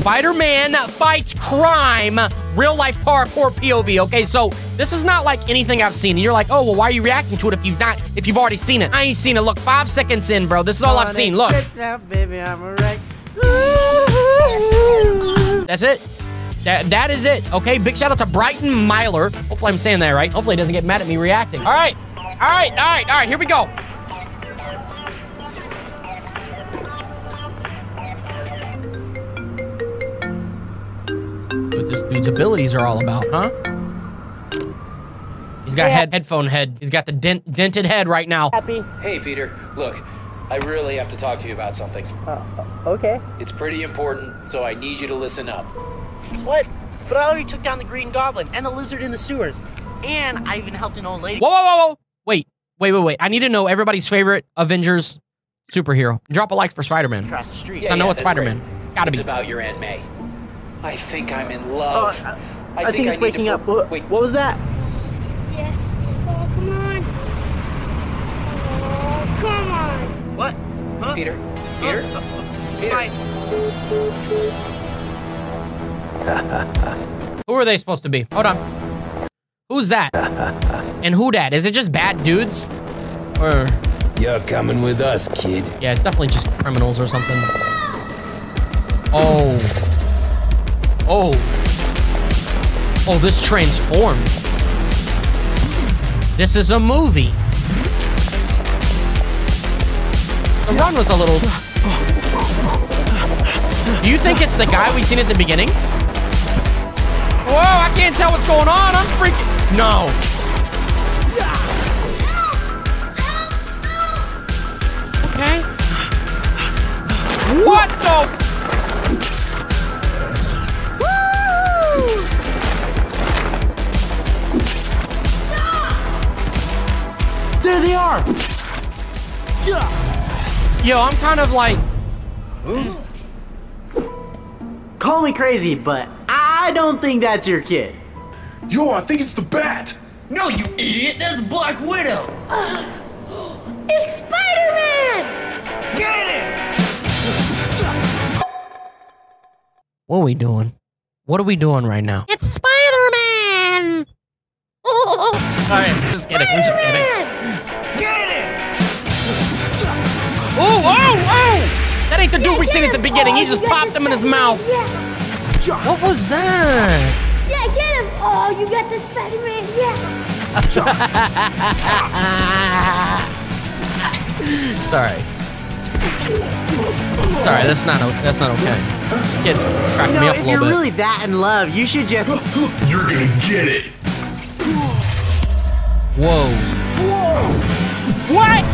Spider-Man fights crime, real life parkour POV. Okay, so this is not like anything I've seen. And you're like, oh, well, why are you reacting to it if you've not, if you've already seen it? I ain't seen it. Look, five seconds in, bro. This is all I've seen. Look. That's it. That, that is it. Okay, big shout out to Bryton Myler. Hopefully I'm saying that right. Hopefully he doesn't get mad at me reacting. All right. All right, all right, all right, here we go. Dude's abilities are all about, huh? He's got head headphone head. He's got the dent, dented head right now. Happy? Hey, Peter. Look, I really have to talk to you about something. Uh, okay. It's pretty important, so I need you to listen up. What? But I already took down the Green Goblin and the lizard in the sewers. And I even helped an old lady. Whoa, whoa, whoa, whoa. Wait, wait, wait, wait. I need to know everybody's favorite Avengers superhero. Drop a like for Spider-Man. Across the street. I know yeah, it's Spider-Man. right. Gotta it's be. about your Aunt May. I think I'm in Oh, love. I, I think, it's need waking up. What, Wait, what was that? Yes. Oh, come on. Oh, come on. What? Huh? Peter? Peter? Uh, Peter? Fine. Who are they supposed to be? Hold on. Who's that? and who that? Is it just bad dudes? Or You're coming with us, kid. yeah, it's definitely just criminals or something. Oh. Oh. Oh, this transformed. This is a movie. The run was a little. Do you think it's the guy we seen at the beginning? Whoa, I can't tell what's going on. I'm freaking. No. Okay. What the? There they are! Yo, I'm kind of like. Call me crazy, but I don't think that's your kid. Yo, I think it's the bat. No, you idiot! That's Black Widow! It's Spider-Man. Get it! What are we doing? What are we doing right now? It's Spider-Man. All right, I'm just kidding. I'm just kidding. Oh, oh, oh! That ain't the dude we seen at the beginning. He just popped him in his mouth. Yeah. What was that? Yeah, get him. Oh, you got the Spider-Man. Yeah. Sorry. Sorry, that's not o- that's not okay. Kids cracking You me up a little bit. if little you're really that in love, you should just. You're gonna get it. Whoa. Whoa. What?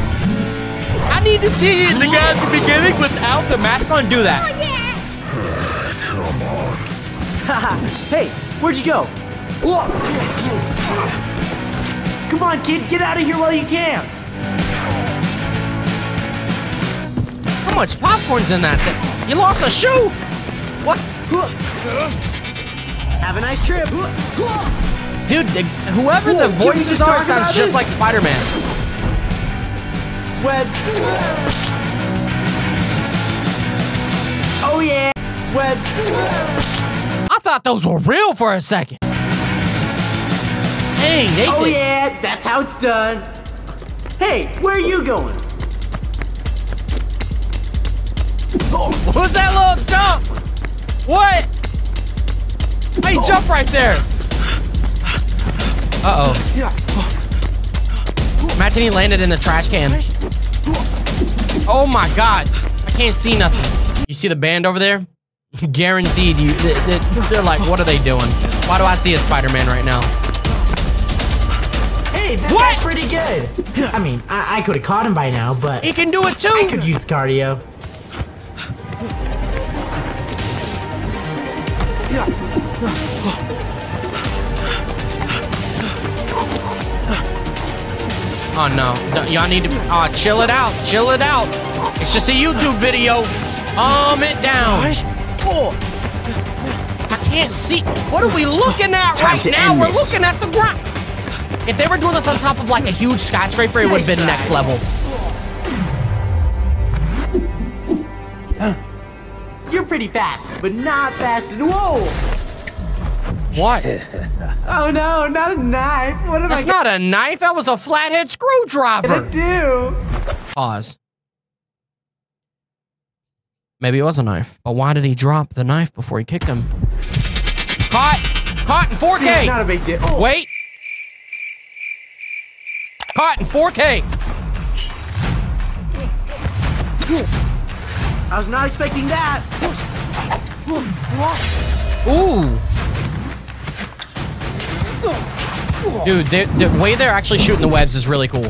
I need to see the guy at the beginning without the mask on do that. Oh, hey, where'd you go? Come on, kid, get out of here while you can. How much popcorn's in that thing? You lost a shoe? What? Have a nice trip. Dude, the, whoever the Whoa, can we voices are sounds just this? like Spider-Man. Oh yeah. Web. I thought those were real for a second. Hey, they Oh yeah, that's how it's done. Hey, where are you going? What was that little jump? What? Hey, jump right there. Uh-oh. Imagine he landed in the trash can. Oh my god. I can't see nothing. You see the band over there? Guaranteed you. they- they- They're like, what are they doing? Why do I see a Spider-Man right now? Hey, this What? guy's pretty good. I mean, I, I could have caught him by now, but He can do it too! I could use cardio. Oh no. D- Y'all need to uh, chill it out. Chill it out. It's just a YouTube video. Calm it down. I can't see. What are we looking at Time right now? We're this. looking at the ground. If they were doing this on top of like a huge skyscraper, it would have been next level. You're pretty fast, but not fast. And whoa! What? Oh no, not a knife. What am I- That's I not a knife. That was a flathead screwdriver. do? Pause. Maybe it was a knife. But why did he drop the knife before he kicked him? Caught! Caught in See, it's not 4K! a big deal. Oh, Wait! Caught in 4K! I was not expecting that. Ooh! Dude, the, way they're actually shooting the webs is really cool.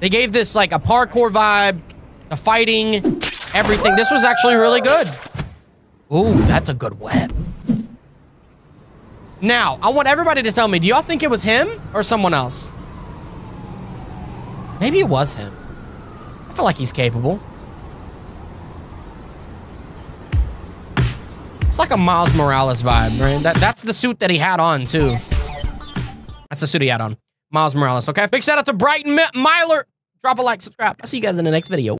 They gave this like a parkour vibe, the fighting, everything. This was actually really good. Ooh, that's a good web. Now, I want everybody to tell me, do y'all think it was him or someone else? Maybe it was him. I feel like he's capable. It's like a Miles Morales vibe, right? That, that's the suit that he had on, too. That's the suit he had on. Miles Morales, okay? Big shout out to Bryton Myler. Drop a like, subscribe. I'll see you guys in the next video.